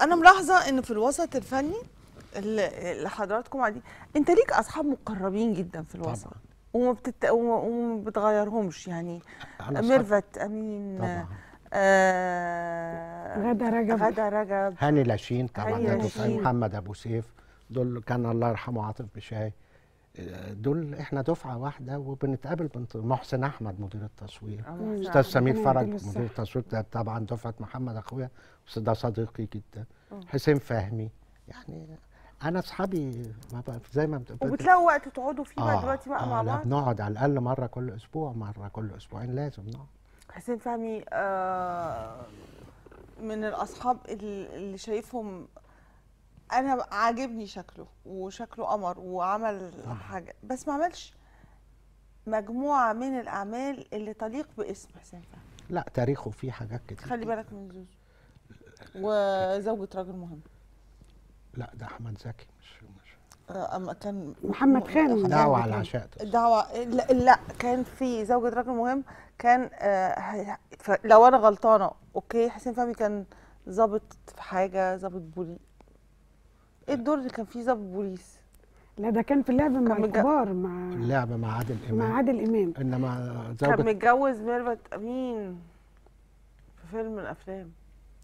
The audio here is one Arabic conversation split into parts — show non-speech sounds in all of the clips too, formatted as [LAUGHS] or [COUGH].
أنا ملاحظة ان في الوسط الفني اللي حضراتكم قاعدين أنت ليك أصحاب مقربين جدا في الوسط. طبعا. وما بتت... وما بتغيرهمش يعني ميرفت أمين طبعا. آه غادة رجب. غدا رجب. هاني لاشين طبعا هاني لاشين. محمد أبو سيف دول كان الله يرحمه عاطف بشاي. دول إحنا دفعة واحدة وبنتقابل بنت محسن أحمد مدير التصوير. أستاذ سمير فرج. مدير التصوير ده طبعا دفعة محمد أخويا بس ده صديقي جدا. حسين فهمي يعني أنا أصحابي ما بقى زي ما بت- وبتلاقوا وقت تقعدوا فيه بقى آه، دلوقتي بقى آه مع بعض بنقعد على الأقل مرة كل أسبوع مرة كل أسبوعين لازم نقعد حسين فهمي آه من الأصحاب ال- اللي شايفهم أنا عاجبني شكله وشكله قمر وعمل حاجة بس ما عملش مجموعة من الأعمال اللي تليق باسم حسين فهمي. لا تاريخه فيه حاجات كتير. خلي بالك من زوزو. وزوجة راجل مهم. لا ده أحمد زكي مش مش آه، أما كان محمد خان. دعوة على العشاء ده. دعوة لا, لا كان في زوجة راجل مهم كان آه لو أنا غلطانة أوكي حسين فهمي كان ضابط في حاجة ضابط بوليس إيه الدور اللي كان فيه ضابط بوليس؟ لا ده كان في اللعب مع كان متج- الكبار مع اللعبه مع عادل مع امام عادل إمام. إنما كان زوجة متجوز ميرفت أمين في فيلم من الأفلام.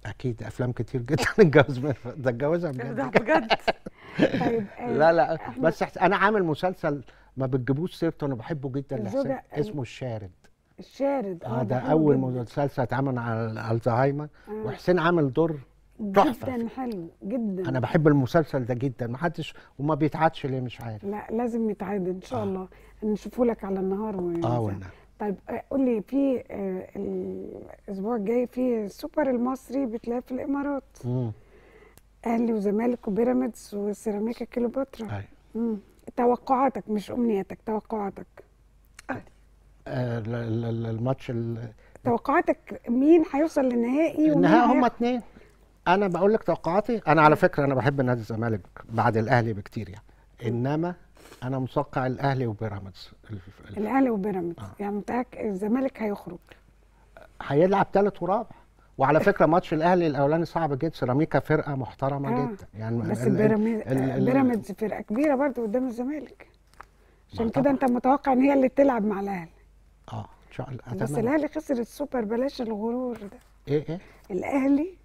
أكيد أفلام كتير جدا [LAUGHS] اتجوز ميرفت. ده اتجوزها ده بجد بجد. [LAUGHS] طيب آه، لا لا بس أنا عامل مسلسل ما بتجيبوش سيرته أنا بحبه جدا لحسين الزوجة- اسمه الشارد. الشارد. آه ده حلو أول. مسلسل اتعمل على الزهايمر آه. وحسين عامل دور تحفة جدا حلو جدا أنا بحب المسلسل ده جدا ما حدش وما بيتعادش ليه مش عارف لا لازم يتعاد إن شاء آه. الله نشوفه لك على النهار. آه والله طيب آه، قول لي في آه، الأسبوع الجاي في السوبر المصري بيتلعب في الإمارات مم. أهلي وزمالك وبيراميدز وسيراميكا كليوباترا. مم. توقعاتك مش أمنياتك توقعاتك آه ال- ال- ال- الماتش ال- توقعاتك مين هيوصل للنهائي ومين النهائي هياخد- اتنين أنا بقول لك توقعاتي أنا على فكرة أنا بحب نادي الزمالك بعد الأهلي بكتير يعني. إنما أنا متوقع الأهلي وبيراميدز. ال- ال- الأهلي وبيراميدز. آه. يعني متأكد الزمالك هيخرج. هيلعب ثالث ورابع. وعلى فكرة ماتش الأهلي الأولاني صعب جدا. سيراميكا فرقة محترمة آه. جدا. يعني بس بيراميدز فرقة كبيرة برضه قدام الزمالك. عشان كده. أنت متوقع إن هي اللي تلعب مع الأهلي. آه إن شاء الله. بس. الأهلي خسر السوبر بلاش الغرور ده. إيه إيه؟ الأهلي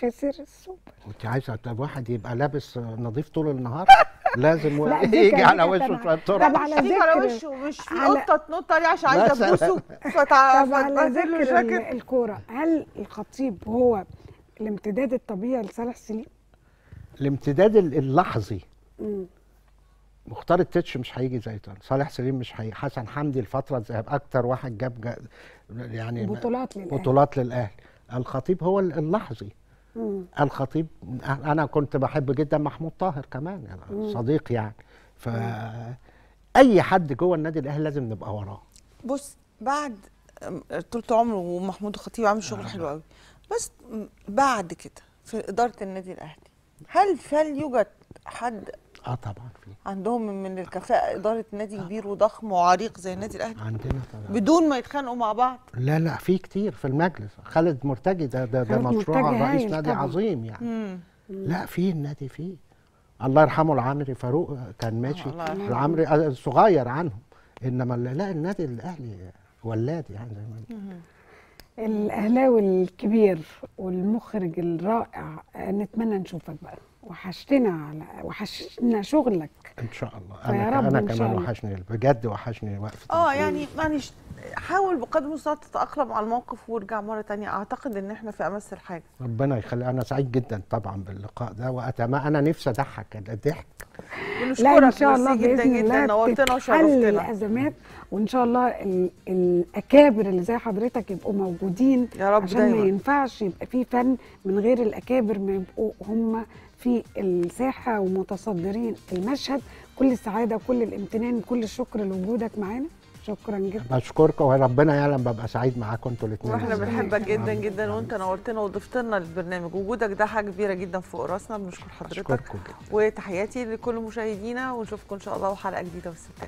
خسر السوبر وانت عايزة طب واحد يبقى لابس نظيف طول النهار [LAUGHS] لازم و- لا، يجي على وشه شوية طب تراب على تيجي على ذكر وشه مش في على- قطة تنط عليه عشان عايزة. تبوسه [LAUGHS] طب على ذكر. الكورة هل الخطيب هو الامتداد الطبيعي لصالح سليم؟ الامتداد ال- اللحظي مم. مختار التتش مش هيجي زي تاني صالح سليم مش هيجي حسن حمدي الفترة الذهب أكتر واحد جاب جا يعني بطولات للأهلي بطولات للأهلي الخطيب هو ال- اللحظي. الخطيب أنا كنت بحب جدا محمود طاهر كمان يعني صديق يعني. ف أي حد جوه النادي الأهلي لازم نبقى وراه. بص بعد طول عمره ومحمود الخطيب عامل شغل حلو قوي بس بعد كده في إدارة النادي الأهلي هل هل يوجد حد آه طبعا في. عندهم من الكفاءة إدارة نادي كبير وضخم وعريق زي النادي الأهلي. عندنا طبعا. بدون ما يتخانقوا مع بعض. لا لا في كتير في المجلس. خالد مرتجي ده ده, ده مشروع رئيس نادي طبعاً. عظيم يعني. مم. لا في النادي فيه الله يرحمه العمري فاروق كان ماشي. الله يرحمه. العمري صغير عنهم. إنما لا النادي الأهلي ولاد يعني. زي ما بيقولوا. الأهلاوي الكبير والمخرج الرائع آه، نتمنى نشوفك بقى. وحشتنا على وحشتنا شغلك. إن شاء الله. أنا رب أنا كمان. وحشني بجد وحشني وقفة آه يعني معلش حاول بقدر المستطاع تتأقلم على الموقف وارجع مرة تانية. أعتقد إن إحنا في أمس الحاجة. ربنا يخلي أنا سعيد جدا طبعا باللقاء ده واتمنى أنا نفسي أضحك الضحك. بنشكرك لا إن شاء الله جدا جدا نورتنا وشرفتنا. الأزمات وإن شاء الله ال- الأكابر اللي زي حضرتك يبقوا موجودين يا رب عشان دايما. ما ينفعش يبقى في فن من غير الأكابر ما يبقوا هم في الساحة ومتصدرين المشهد. كل السعادة وكل الامتنان وكل الشكر لوجودك معانا. شكرا جدا. بشكركم وربنا يعلم ببقى سعيد معاكم أنتوا الاثنين وإحنا بنحبك جدا. جدا وأنت نورتنا وضفتنا للبرنامج وجودك ده حاجة كبيرة جدا فوق راسنا. بنشكر حضرتك. وتحياتي لكل مشاهدينا. ونشوفكم إن شاء الله وحلقه جديدة. والستات